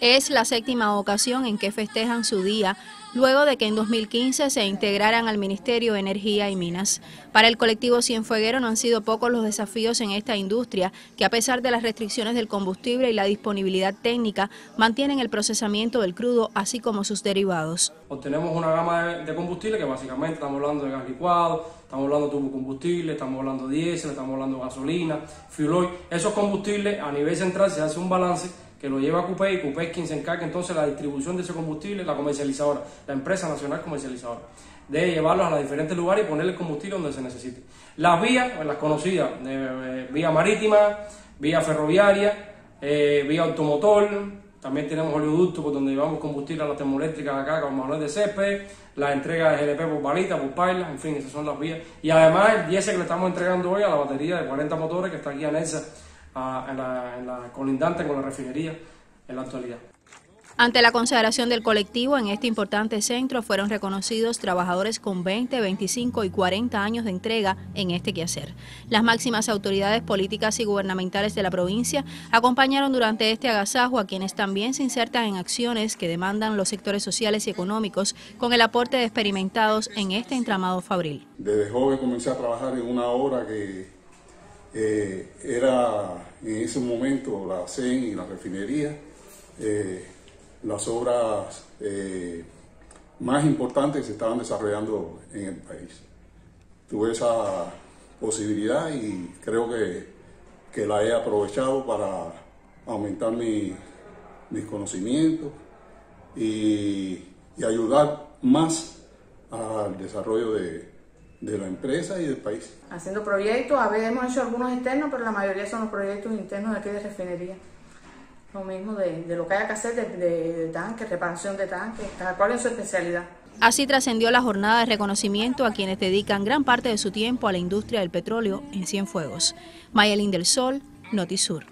Es la séptima ocasión en que festejan su día, luego de que en 2015 se integraran al Ministerio de Energía y Minas. Para el colectivo Cienfueguero no han sido pocos los desafíos en esta industria, que a pesar de las restricciones del combustible y la disponibilidad técnica, mantienen el procesamiento del crudo, así como sus derivados. Obtenemos una gama de combustible que básicamente estamos hablando de gas licuado, estamos hablando de turbocombustible, estamos hablando de diésel, estamos hablando de gasolina, fuel oil. Esos combustibles a nivel central se hace un balance que lo lleva a CUPE y CUPE es quien se encarga entonces la distribución de ese combustible, la comercializadora, la empresa nacional comercializadora, de llevarlos a los diferentes lugares y ponerle el combustible donde se necesite. Las vías, pues, las conocidas, eh, vía marítima, vía ferroviaria, eh, vía automotor, también tenemos oleoductos por donde llevamos combustible a las termoeléctricas acá con Manuel de césped, la entrega de GLP por balita, por paila, en fin, esas son las vías. Y además el diésel que le estamos entregando hoy a la batería de 40 motores que está aquí anexa en, la, colindante con la refinería en la actualidad. Ante la consideración del colectivo en este importante centro fueron reconocidos trabajadores con 20, 25 y 40 años de entrega en este quehacer. Las máximas autoridades políticas y gubernamentales de la provincia acompañaron durante este agasajo a quienes también se insertan en acciones que demandan los sectores sociales y económicos con el aporte de experimentados en este entramado fabril. Desde joven comencé a trabajar en una obra que eh, era en ese momento la CEN y la refinería eh, las obras eh, más importantes que se estaban desarrollando en el país. Tuve esa posibilidad y creo que, la he aprovechado para aumentar mi, mis conocimientos y ayudar más al desarrollo de, de la empresa y del país. Haciendo proyectos, a veces hemos hecho algunos externos, pero la mayoría son los proyectos internos de aquí de refinería. Lo mismo de, lo que haya que hacer de, de, tanques, reparación de tanques, cada cual en su especialidad. Así trascendió la jornada de reconocimiento a quienes dedican gran parte de su tiempo a la industria del petróleo en Cienfuegos. Mayelín del Sol, Notisur.